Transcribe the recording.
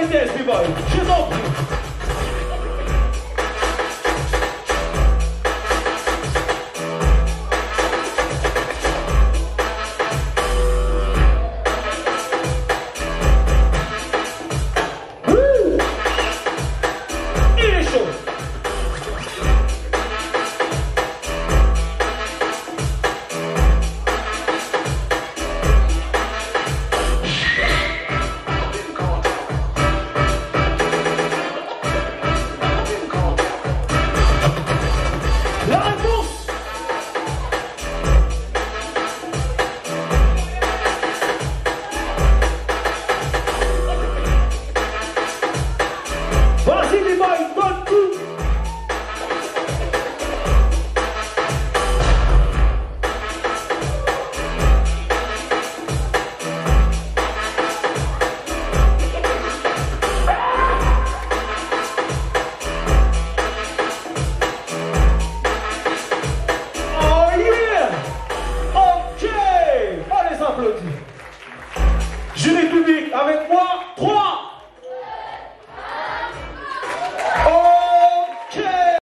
Panie też bywają. Szanowni! Vamos Cid